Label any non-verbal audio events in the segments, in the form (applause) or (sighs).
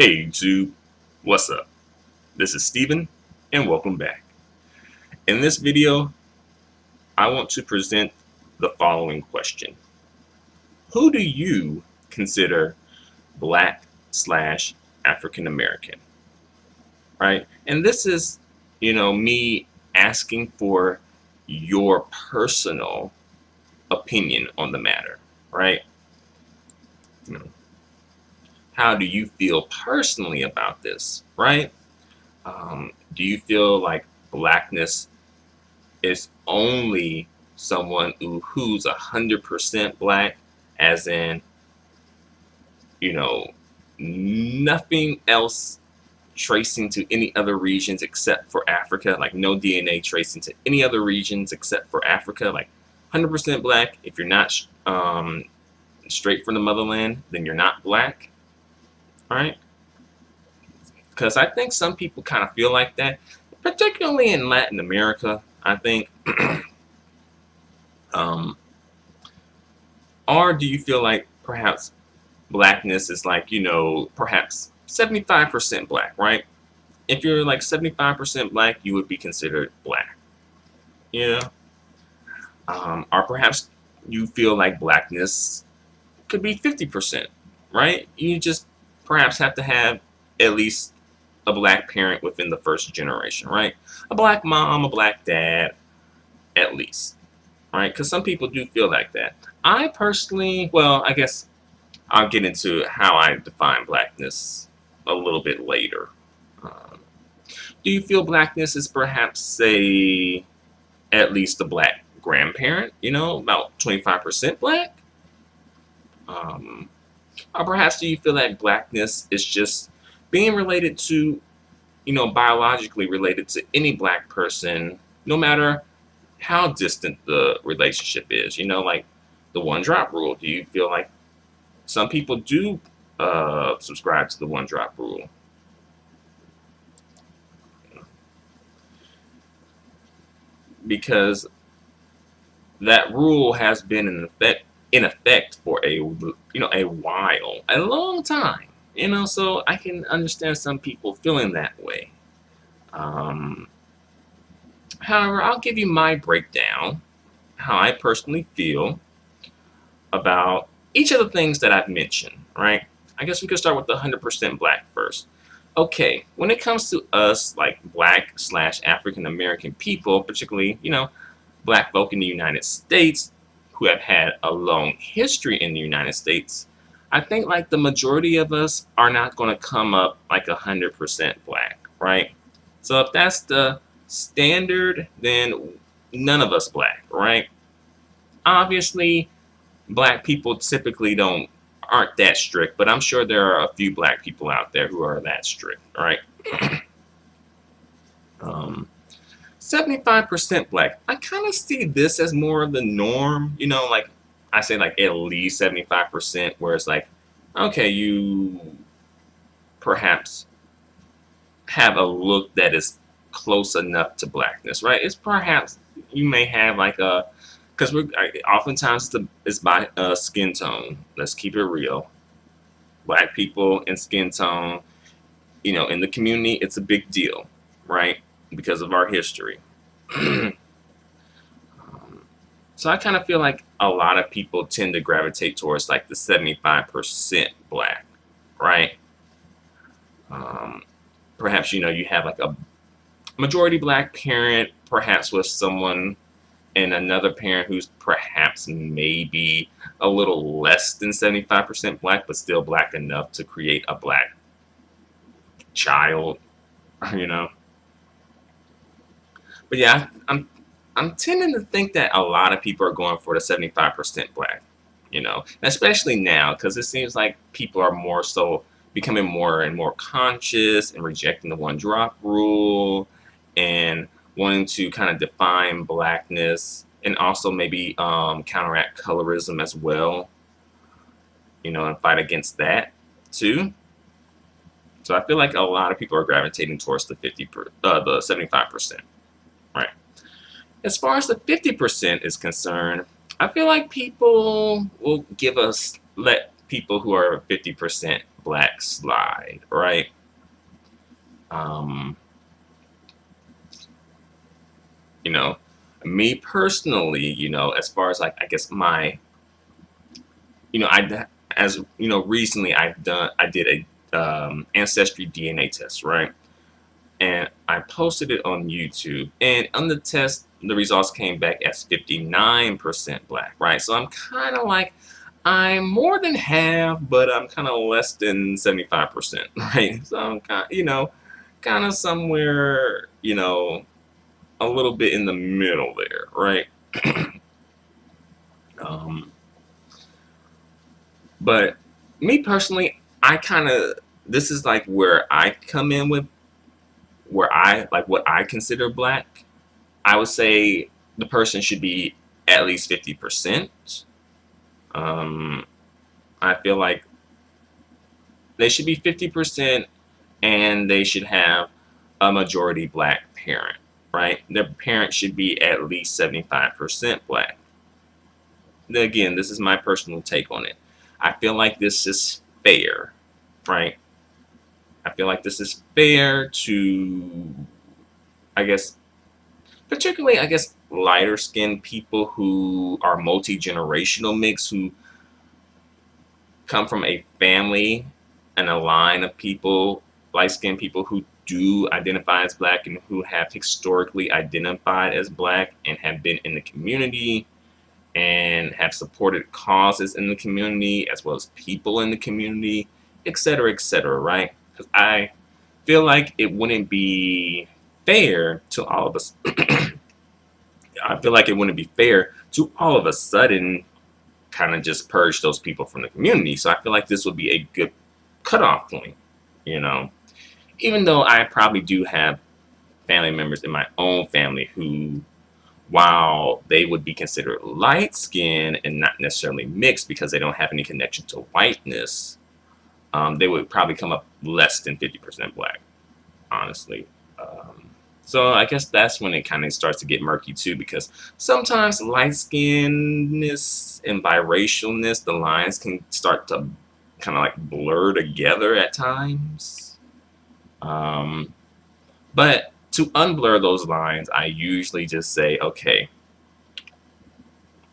Hey YouTube, what's up? This is Steven and welcome back. In this video, I want to present the following question. Who do you consider black slash African American? Right? And this is, you know, me asking for your personal opinion on the matter, right? How do you feel personally about this, right? Um, do you feel like blackness is only someone who, who's 100% black, as in, you know, nothing else tracing to any other regions except for Africa, like no DNA tracing to any other regions except for Africa, like 100% black. If you're not um, straight from the motherland, then you're not black right? Because I think some people kind of feel like that, particularly in Latin America, I think. (clears throat) um, or do you feel like perhaps blackness is like, you know, perhaps 75% black, right? If you're like 75% black, you would be considered black. Yeah. Um, or perhaps you feel like blackness could be 50%, right? You just perhaps have to have at least a black parent within the first generation, right? A black mom, a black dad, at least, right? Because some people do feel like that. I personally, well, I guess I'll get into how I define blackness a little bit later. Um, do you feel blackness is perhaps, say, at least a black grandparent, you know, about 25% black? Um, or perhaps do you feel that blackness is just being related to, you know, biologically related to any black person, no matter how distant the relationship is? You know, like the one drop rule. Do you feel like some people do uh, subscribe to the one drop rule? Because that rule has been in effect in effect for a you know a while, a long time. You know, so I can understand some people feeling that way. Um, however, I'll give you my breakdown, how I personally feel about each of the things that I've mentioned, right? I guess we could start with the 100% black first. Okay, when it comes to us, like black slash African American people, particularly, you know, black folk in the United States, who have had a long history in the United States, I think like the majority of us are not going to come up like a 100% black, right? So if that's the standard, then none of us black, right? Obviously, black people typically don't aren't that strict, but I'm sure there are a few black people out there who are that strict, right? (clears throat) um, 75% black. I kind of see this as more of the norm, you know, like I say like at least 75%, where it's like, okay, you perhaps have a look that is close enough to blackness, right? It's perhaps you may have like a, because we're oftentimes the, it's by uh, skin tone. Let's keep it real. Black people and skin tone, you know, in the community, it's a big deal, right? Because of our history. um, (clears throat) so I kind of feel like a lot of people tend to gravitate towards like the 75% black, right? Um, perhaps, you know, you have like a majority black parent, perhaps with someone and another parent who's perhaps maybe a little less than 75% black, but still black enough to create a black child, (laughs) you know? But yeah, I'm I'm tending to think that a lot of people are going for the 75% black, you know, especially now because it seems like people are more so becoming more and more conscious and rejecting the one drop rule and wanting to kind of define blackness and also maybe um, counteract colorism as well, you know, and fight against that too. So I feel like a lot of people are gravitating towards the 50 per, uh, the 75 percent. As far as the 50% is concerned, I feel like people will give us, let people who are 50% black slide, right? Um, you know, me personally, you know, as far as like, I guess my, you know, I, as, you know, recently I've done, I did a um, ancestry DNA test, right? And I posted it on YouTube. And on the test, the results came back as 59% black, right? So I'm kind of like, I'm more than half, but I'm kind of less than 75%, (laughs) right? So I'm kind of, you know, kind of somewhere, you know, a little bit in the middle there, right? (clears throat) um, but me personally, I kind of, this is like where I come in with, where I, like what I consider black. I would say the person should be at least 50%. Um, I feel like they should be 50% and they should have a majority black parent right? Their parents should be at least 75% black. Again, this is my personal take on it. I feel like this is fair, right? I feel like this is fair to, I guess, particularly, I guess, lighter skinned people who are multi-generational mix, who come from a family and a line of people, light skinned people who do identify as black and who have historically identified as black and have been in the community and have supported causes in the community as well as people in the community, etc., etc., right? Because I feel like it wouldn't be fair to all of us. (clears throat) I feel like it wouldn't be fair to all of a sudden kind of just purge those people from the community. So I feel like this would be a good cutoff point, you know even though I probably do have family members in my own family who, while they would be considered light skinned and not necessarily mixed because they don't have any connection to whiteness, um, they would probably come up less than 50% black, honestly. So I guess that's when it kind of starts to get murky too, because sometimes light skinnedness and biracialness, the lines can start to kind of like blur together at times. Um, but to unblur those lines, I usually just say, okay,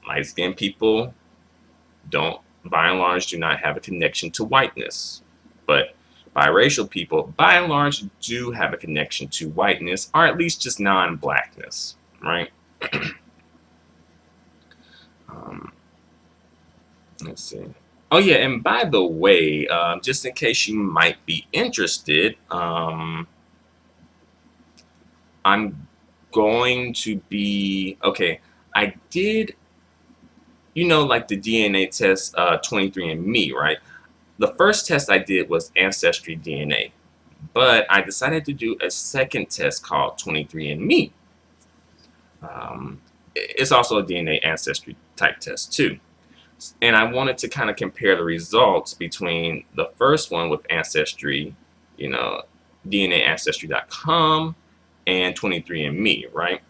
light skinned people don't, by and large, do not have a connection to whiteness. But biracial people, by and large, do have a connection to whiteness, or at least just non-blackness, right? (clears throat) um, let's see. Oh yeah, and by the way, uh, just in case you might be interested, um, I'm going to be okay. I did, you know, like the DNA test, uh, 23andMe, right? The first test I did was Ancestry DNA, but I decided to do a second test called 23andMe. Um, it's also a DNA ancestry type test too and I wanted to kind of compare the results between the first one with Ancestry, you know, DNAancestry.com and 23andMe, right?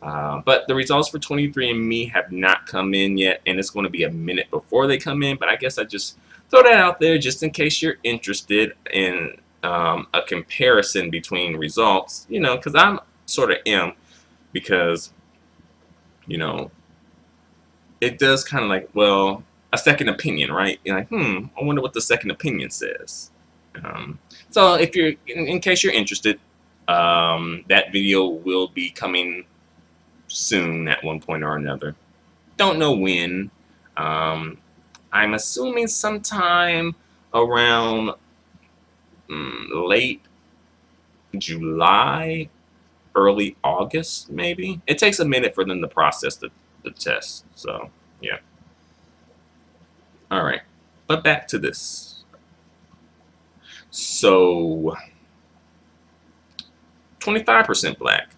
Uh, but the results for 23andMe have not come in yet, and it's going to be a minute before they come in. But I guess I just throw that out there just in case you're interested in um, a comparison between results, you know, because I'm sort of am, because, you know, it does kind of like, well, a second opinion, right? You're like, hmm, I wonder what the second opinion says. Um, so if you're, in, in, case you're interested, um, that video will be coming soon at one point or another. Don't know when. Um, I'm assuming sometime around um, late July, early August, maybe. It takes a minute for them to process the the test. So, yeah. All right. But back to this. So, 25% black.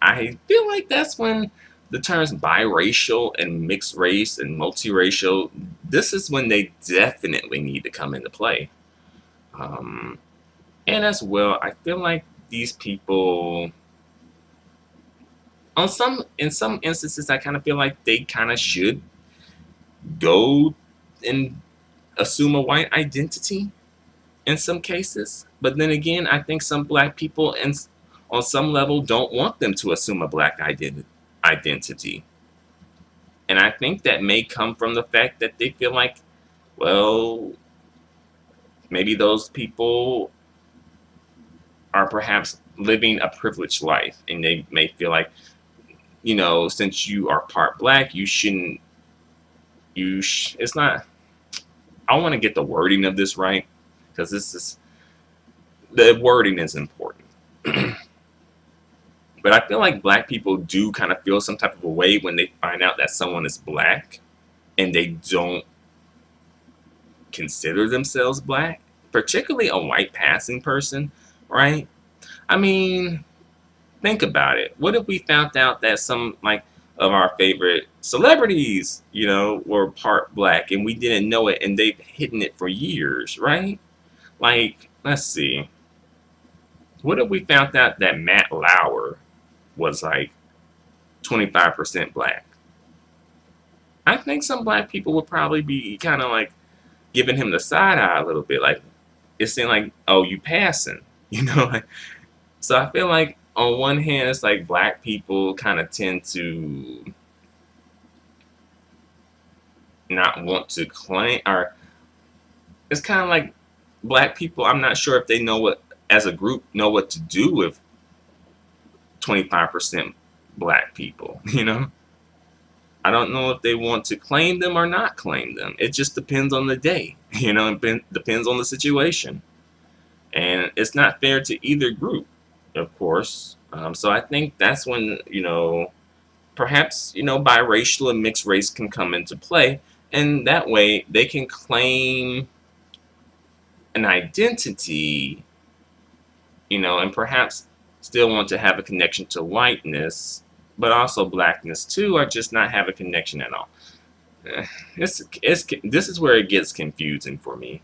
I feel like that's when the terms biracial and mixed race and multiracial, this is when they definitely need to come into play. Um, and as well, I feel like these people on some in some instances I kind of feel like they kind of should go and assume a white identity in some cases. But then again, I think some black people and on some level don't want them to assume a black identi identity. And I think that may come from the fact that they feel like, well, maybe those people are perhaps living a privileged life and they may feel like, you know, since you are part black, you shouldn't, you, sh it's not, I want to get the wording of this right because this is, the wording is important. (clears throat) but I feel like black people do kind of feel some type of a way when they find out that someone is black and they don't consider themselves black, particularly a white passing person, right? I mean, think about it. What if we found out that some like of our favorite celebrities, you know, were part black and we didn't know it and they've hidden it for years, right? Like, let's see. What if we found out that Matt Lauer was like 25% black? I think some black people would probably be kind of like giving him the side eye a little bit. Like, it's saying like, oh, you passing, (laughs) you know? so I feel like on one hand, it's like black people kind of tend to not want to claim, or it's kind of like black people, I'm not sure if they know what, as a group, know what to do with 25% black people, (laughs) you know? I don't know if they want to claim them or not claim them. It just depends on the day, (laughs) you know, it depends on the situation. And it's not fair to either group, of course. Um, so I think that's when, you know, perhaps, you know, biracial and mixed race can come into play. And that way they can claim an identity, you know, and perhaps still want to have a connection to whiteness, but also blackness too, or just not have a connection at all. (sighs) It's, it's, this is where it gets confusing for me,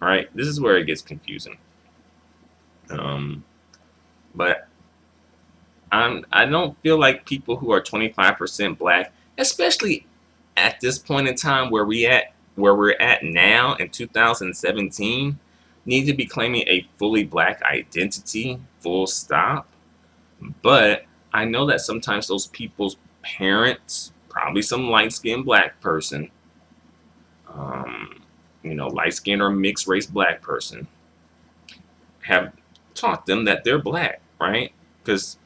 All right, This is where it gets confusing. Um, but I'm, I don't feel like people who are 25% black, especially at this point in time where we at where we're at now in 2017 need to be claiming a fully black identity, full stop. But I know that sometimes those people's parents, probably some light-skinned black person, um, you know, light-skinned or mixed race black person, have taught them that they're black, right? Because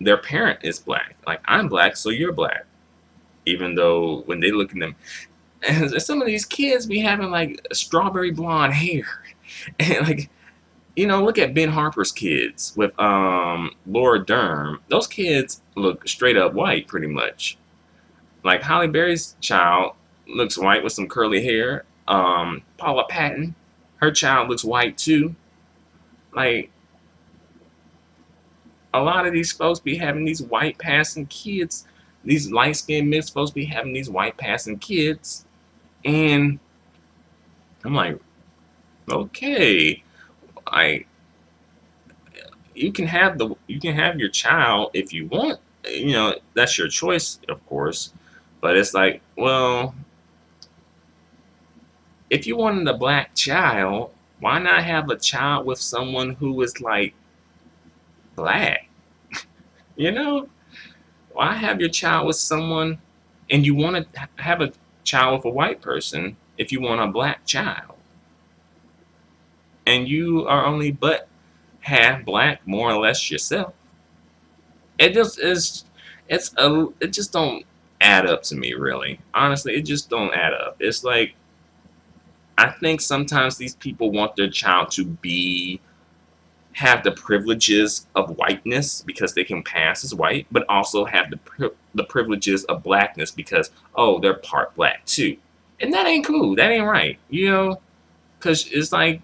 their parent is black. Like, I'm black, so you're black. Even though when they look at them, and (laughs) some of these kids be having like strawberry blonde hair (laughs) and like you know look at Ben Harper's kids with um Laura Dern. Those kids look straight up white pretty much. Like Halle Berry's child looks white with some curly hair. Um Paula Patton her child looks white too. Like a lot of these folks be having these white passing kids. These light-skinned mixed folks be having these white passing kids. And I'm like, okay, I you can have the you can have your child if you want, you know, that's your choice, of course. But it's like, well, if you wanted a black child, why not have a child with someone who is like black? (laughs) you know? Why have your child with someone and you want to have a child with a white person if you want a black child. And you are only but half black, more or less yourself. It just is it's a it just don't add up to me really. Honestly, it just don't add up. It's like I think sometimes these people want their child to be have the privileges of whiteness because they can pass as white, but also have the pri the privileges of blackness because oh they're part black too, and that ain't cool. That ain't right. You know, because it's like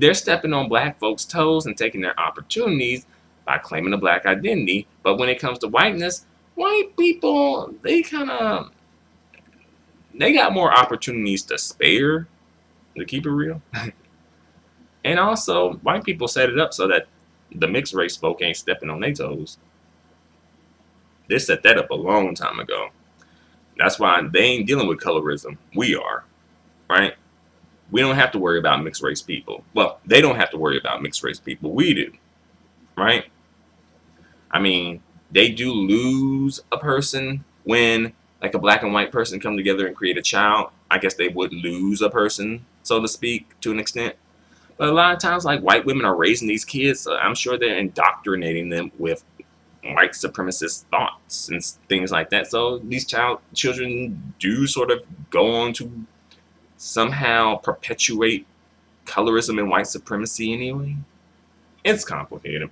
they're stepping on black folks' toes and taking their opportunities by claiming a black identity. But when it comes to whiteness, white people they kind of they got more opportunities to spare. To keep it real. (laughs) And also, white people set it up so that the mixed race folk ain't stepping on their toes. They set that up a long time ago. That's why they ain't dealing with colorism. We are, right? We don't have to worry about mixed race people. Well, they don't have to worry about mixed race people. We do, right? I mean, they do lose a person when like a black and white person come together and create a child. I guess they would lose a person, so to speak, to an extent. But a lot of times, like white women are raising these kids, so I'm sure they're indoctrinating them with white supremacist thoughts and things like that. So these child children do sort of go on to somehow perpetuate colorism and white supremacy anyway. It's complicated.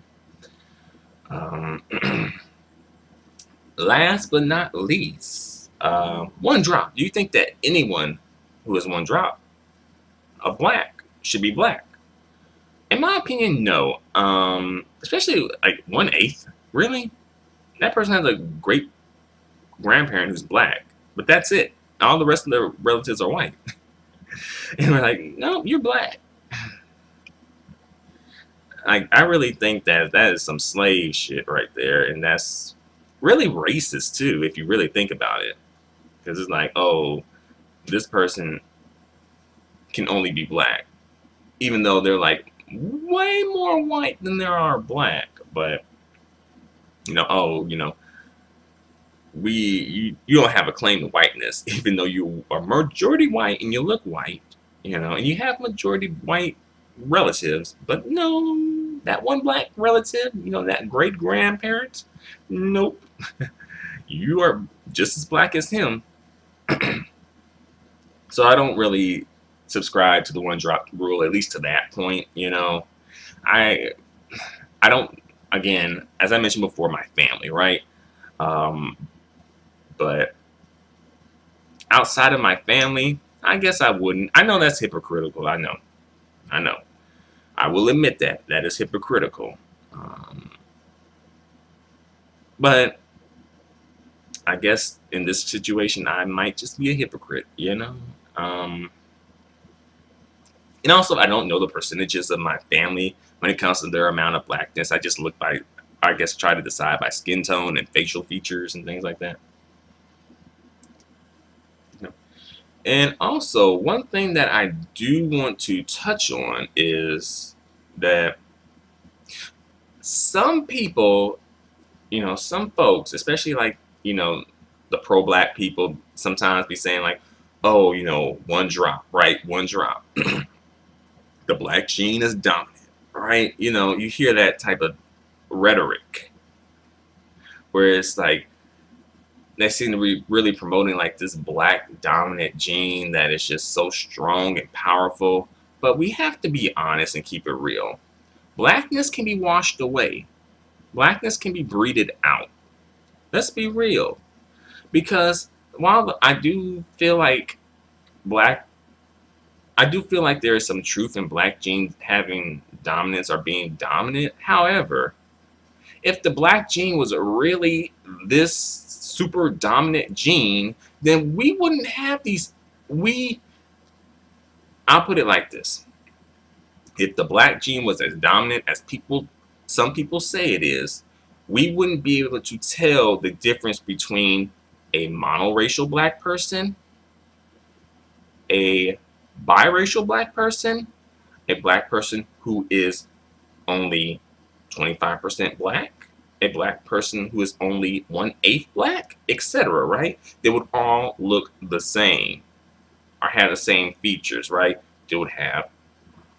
Um, (clears throat) last but not least, uh, one drop. Do you think that anyone who is one drop of black should be black? In my opinion, no. Um, especially like one eighth. Really? That person has a great grandparent who's black, but that's it. All the rest of their relatives are white. (laughs) (laughs) and we're like, no, you're black. I, I really think that that is some slave shit right there, and that's really racist too, if you really think about it. Because it's like, oh, this person can only be black, even though they're like way more white than there are black. But you know, oh, you know, we you, you don't have a claim to whiteness, (laughs) even though you are majority white and you look white, you know, and you have majority white relatives, but no, that one black relative, you know, that great grandparent, nope, (laughs) you are just as black as him. (clears throat) so I don't really subscribe to the one drop rule, at least to that point, you know. I I don't again, as I mentioned before, my family, right? Um, but outside of my family, I guess I wouldn't. I know that's hypocritical. I know. I know. I will admit that. That is hypocritical. Um, but I guess in this situation, I might just be a hypocrite, you know? Um, and also, I don't know the percentages of my family when it comes to their amount of blackness. I just look by, I guess, try to decide by skin tone and facial features and things like that. And also, one thing that I do want to touch on is that some people, you know, some folks, especially like, you know, the pro-black people sometimes be saying like, oh, you know, one drop, right? One drop. (clears throat) the black gene is dominant, right? You know, you hear that type of rhetoric where it's like they seem to be really promoting like this black dominant gene that is just so strong and powerful. But we have to be honest and keep it real. Blackness can be washed away. Blackness can be breeded out. Let's be real. Because while I do feel like black I do feel like there is some truth in black genes having dominance or being dominant. However, if the black gene was really this super dominant gene, then we wouldn't have these. We, I'll put it like this. If the black gene was as dominant as people, some people say it is, we wouldn't be able to tell the difference between a monoracial black person, a biracial black person, a black person who is only 25% black, a black person who is only one eighth black, etc. Right? They would all look the same or have the same features, right? They would have,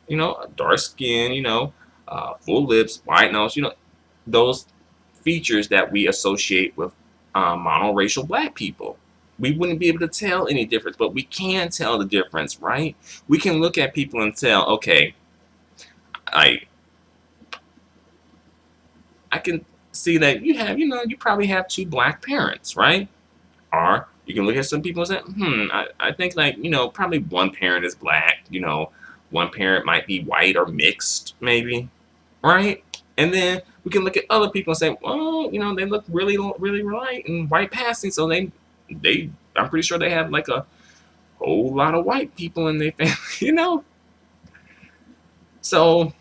you know, dark skin, you know, uh, full lips, white nose, you know, those features that we associate with uh, monoracial black people we wouldn't be able to tell any difference, but we can tell the difference, right? We can look at people and tell, okay, I I can see that you have, you know, you probably have two black parents, right? Or you can look at some people and say, hmm, I, I think like, you know, probably one parent is black, you know, one parent might be white or mixed, maybe, right? And then we can look at other people and say, well, you know, they look really, really white and white passing, so they they I'm pretty sure they have like a whole lot of white people in their (laughs) family, you know. So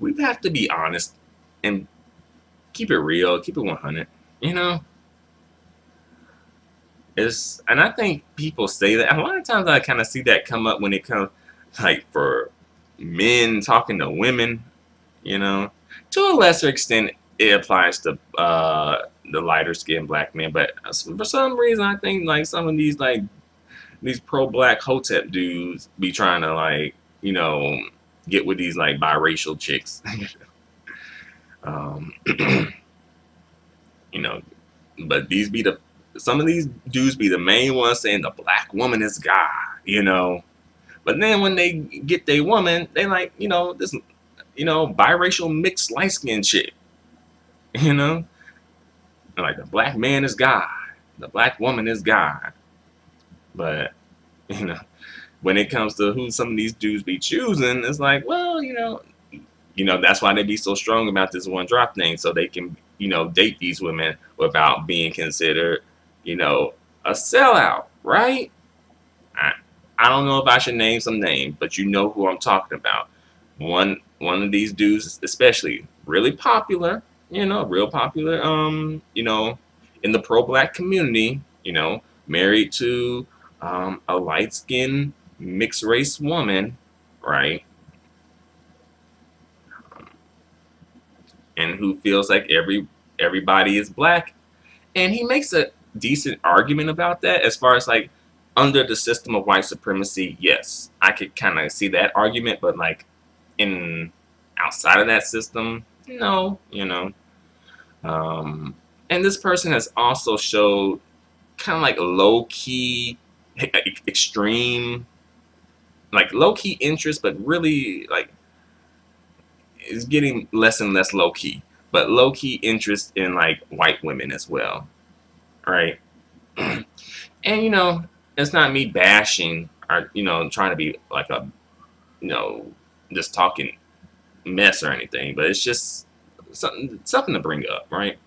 we have to be honest and keep it real, keep it 100, you know. It's and I think people say that a lot of times I kind of see that come up when it comes like for men talking to women, you know. To a lesser extent, it applies to uh, the lighter skinned black men, but for some reason, I think like some of these like these pro black hotep dudes be trying to like you know get with these like biracial chicks. (laughs) um, (clears throat) you know, but these be the some of these dudes be the main ones saying the black woman is God, you know. But then when they get their woman, they like, you know, this, you know, biracial mixed light skin chick, (laughs) you know. Like the black man is God, the black woman is God. But (laughs) you know, when it comes to who some of these dudes be choosing, it's like, well, you know, you know, that's why they be so strong about this one drop thing, so they can, you know, date these women without being considered, you know, a sellout, right? I, I don't know if I should name some names, but you know who I'm talking about. One one of these dudes, especially, really popular, you know, real popular, um, you know, in the pro-black community, you know, married to um, a light-skinned mixed race woman, right? And who feels like every everybody is black. And he makes a decent argument about that as far as like under the system of white supremacy, yes, I could kind of see that argument, but like in outside of that system, no, you know. Um, and this person has also showed kind of like low key, extreme, like low key interest, but really like is getting less and less low key, but low key interest in like white women as well, right? (clears throat) and you know, it's not me bashing or you know trying to be like a you know just talking mess or anything, but it's just something something to bring up, right?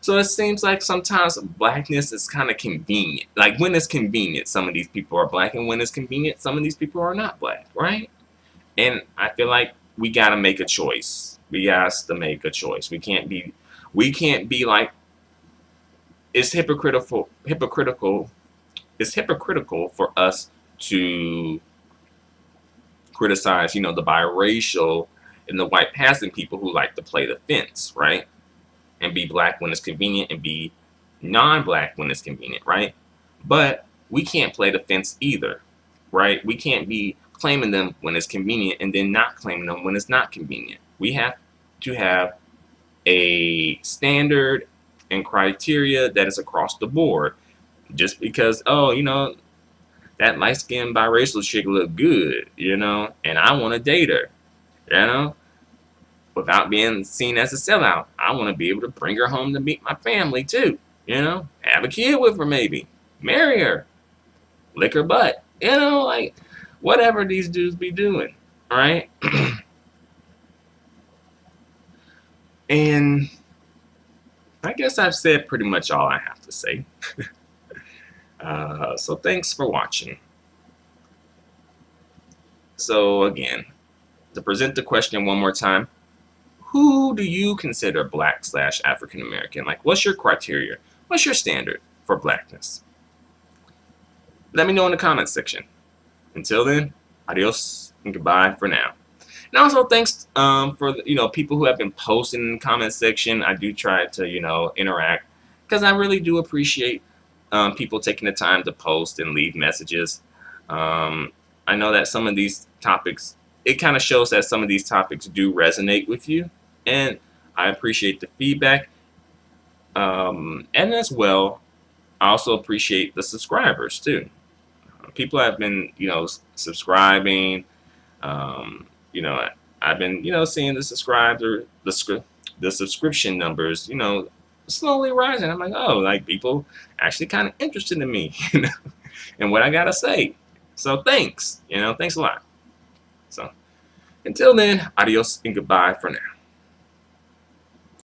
So it seems like sometimes blackness is kind of convenient. Like when it's convenient, some of these people are black, and when it's convenient, some of these people are not black, right? And I feel like we got to make a choice. We got to make a choice. We can't be, we can't be like, it's hypocritical, hypocritical, it's hypocritical for us to criticize, you know, the biracial and the white passing people who like to play the fence, right? And be black when it's convenient and be non-black when it's convenient, right? But we can't play the fence either, right? We can't be claiming them when it's convenient and then not claiming them when it's not convenient. We have to have a standard and criteria that is across the board. Just because, oh, you know, that light skinned biracial chick look good, you know, and I want to date her, you know, without being seen as a sellout. I want to be able to bring her home to meet my family too, you know, have a kid with her maybe, marry her, lick her butt, you know, like whatever these dudes be doing, right? (clears throat) and I guess I've said pretty much all I have to say. (laughs) uh, so thanks for watching. So again, to present the question one more time, who do you consider black slash African American? Like, what's your criteria? What's your standard for blackness? Let me know in the comments section. Until then, adios and goodbye for now. And also thanks um, for you know people who have been posting in the comment section. I do try to you know interact because I really do appreciate um, people taking the time to post and leave messages. Um, I know that some of these topics, it kind of shows that some of these topics do resonate with you, and I appreciate the feedback. Um, and as well, I also appreciate the subscribers too people have been, you know, subscribing. Um, you know, I've been, you know, seeing the subscriber, the script, the subscription numbers, you know, slowly rising. I'm like, oh, like people actually kind of interested in me, (laughs) you know, and what I gotta say. So thanks, you know, thanks a lot. So until then, adios and goodbye for now.